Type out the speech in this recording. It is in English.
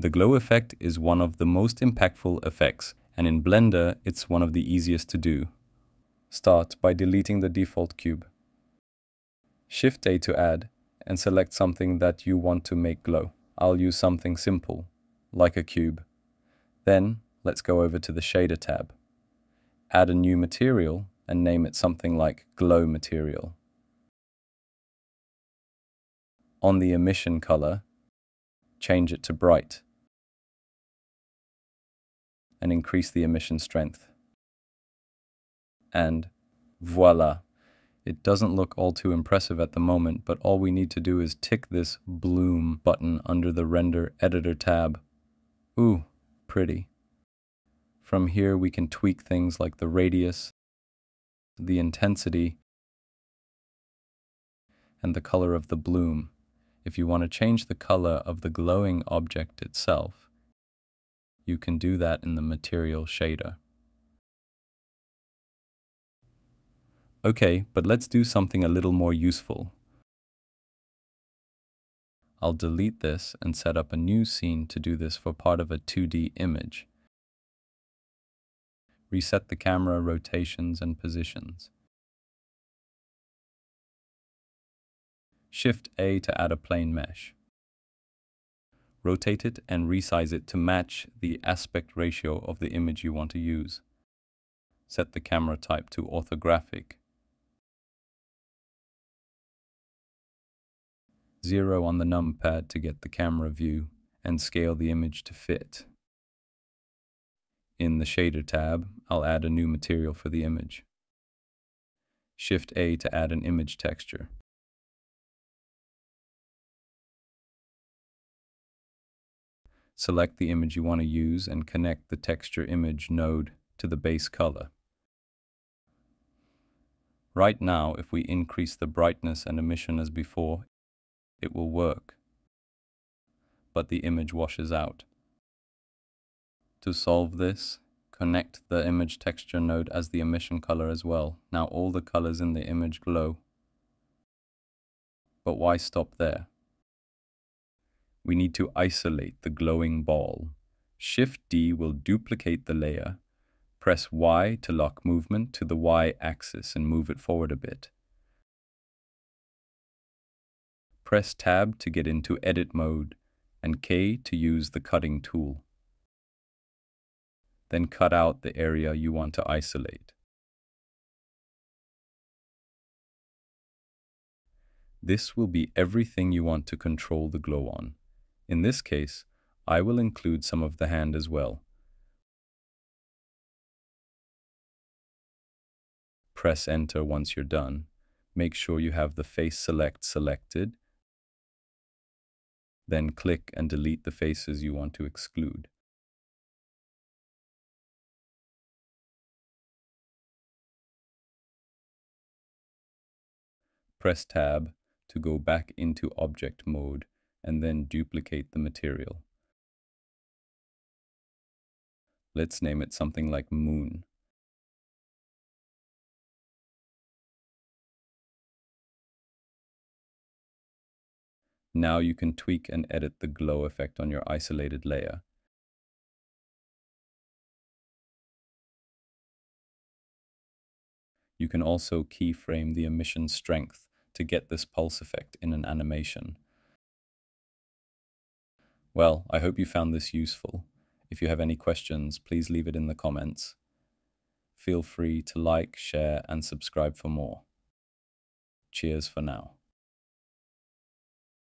The glow effect is one of the most impactful effects, and in Blender it's one of the easiest to do. Start by deleting the default cube. Shift A to add, and select something that you want to make glow. I'll use something simple, like a cube. Then, let's go over to the Shader tab. Add a new material and name it something like Glow Material. On the emission color, change it to bright and increase the emission strength. And voila! It doesn't look all too impressive at the moment, but all we need to do is tick this bloom button under the Render Editor tab. Ooh, pretty. From here we can tweak things like the radius, the intensity, and the color of the bloom. If you want to change the color of the glowing object itself, you can do that in the material shader. Okay, but let's do something a little more useful. I'll delete this and set up a new scene to do this for part of a 2D image. Reset the camera rotations and positions. Shift A to add a plane mesh. Rotate it and resize it to match the aspect ratio of the image you want to use. Set the camera type to orthographic Zero on the numpad to get the camera view and scale the image to fit. In the Shader tab, I'll add a new material for the image. Shift A to add an image texture. Select the image you want to use and connect the texture image node to the base color. Right now, if we increase the brightness and emission as before, it will work. But the image washes out. To solve this, connect the image texture node as the emission color as well. Now all the colors in the image glow. But why stop there? We need to isolate the glowing ball. Shift D will duplicate the layer. Press Y to lock movement to the Y axis and move it forward a bit. Press Tab to get into edit mode and K to use the cutting tool. Then cut out the area you want to isolate. This will be everything you want to control the glow on. In this case, I will include some of the hand as well. Press enter once you're done. Make sure you have the face select selected then click and delete the faces you want to exclude. Press Tab to go back into object mode and then duplicate the material. Let's name it something like moon. Now you can tweak and edit the glow effect on your isolated layer. You can also keyframe the emission strength to get this pulse effect in an animation. Well, I hope you found this useful. If you have any questions, please leave it in the comments. Feel free to like, share, and subscribe for more. Cheers for now.